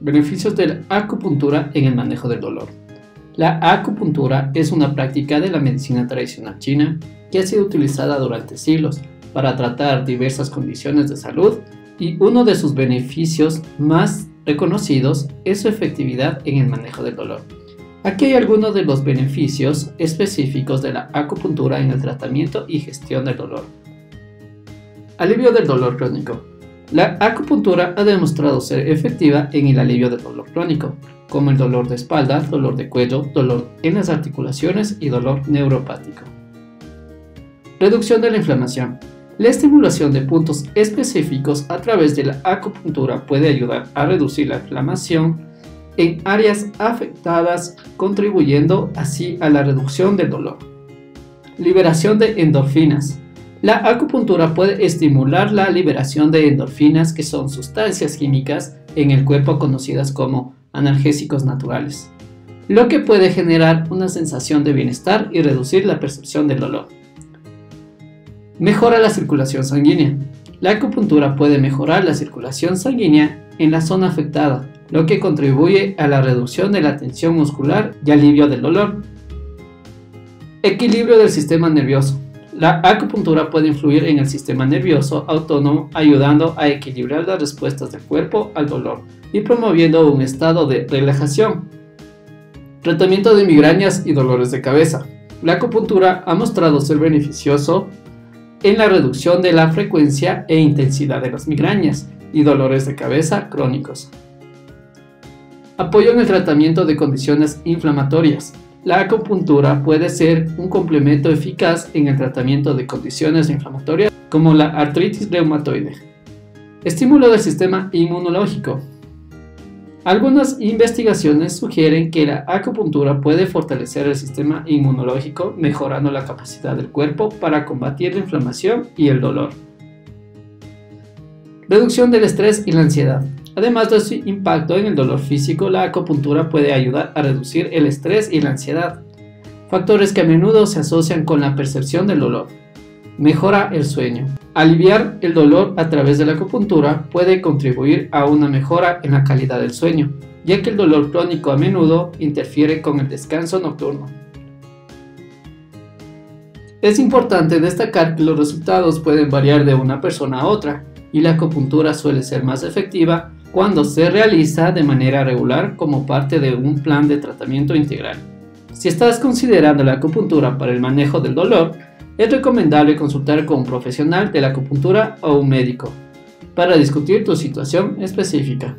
Beneficios de la acupuntura en el manejo del dolor. La acupuntura es una práctica de la medicina tradicional china que ha sido utilizada durante siglos para tratar diversas condiciones de salud y uno de sus beneficios más reconocidos es su efectividad en el manejo del dolor. Aquí hay algunos de los beneficios específicos de la acupuntura en el tratamiento y gestión del dolor. Alivio del dolor crónico. La acupuntura ha demostrado ser efectiva en el alivio del dolor crónico, como el dolor de espalda, dolor de cuello, dolor en las articulaciones y dolor neuropático. Reducción de la inflamación. La estimulación de puntos específicos a través de la acupuntura puede ayudar a reducir la inflamación en áreas afectadas, contribuyendo así a la reducción del dolor. Liberación de endorfinas. La acupuntura puede estimular la liberación de endorfinas, que son sustancias químicas en el cuerpo conocidas como analgésicos naturales, lo que puede generar una sensación de bienestar y reducir la percepción del dolor. Mejora la circulación sanguínea. La acupuntura puede mejorar la circulación sanguínea en la zona afectada, lo que contribuye a la reducción de la tensión muscular y alivio del dolor. Equilibrio del sistema nervioso. La acupuntura puede influir en el sistema nervioso autónomo ayudando a equilibrar las respuestas del cuerpo al dolor y promoviendo un estado de relajación. Tratamiento de migrañas y dolores de cabeza. La acupuntura ha mostrado ser beneficioso en la reducción de la frecuencia e intensidad de las migrañas y dolores de cabeza crónicos. Apoyo en el tratamiento de condiciones inflamatorias. La acupuntura puede ser un complemento eficaz en el tratamiento de condiciones inflamatorias como la artritis reumatoide. Estímulo del sistema inmunológico. Algunas investigaciones sugieren que la acupuntura puede fortalecer el sistema inmunológico mejorando la capacidad del cuerpo para combatir la inflamación y el dolor. Reducción del estrés y la ansiedad. Además de su impacto en el dolor físico, la acupuntura puede ayudar a reducir el estrés y la ansiedad, factores que a menudo se asocian con la percepción del dolor. Mejora el sueño. Aliviar el dolor a través de la acupuntura puede contribuir a una mejora en la calidad del sueño, ya que el dolor crónico a menudo interfiere con el descanso nocturno. Es importante destacar que los resultados pueden variar de una persona a otra, y la acupuntura suele ser más efectiva cuando se realiza de manera regular como parte de un plan de tratamiento integral. Si estás considerando la acupuntura para el manejo del dolor, es recomendable consultar con un profesional de la acupuntura o un médico para discutir tu situación específica.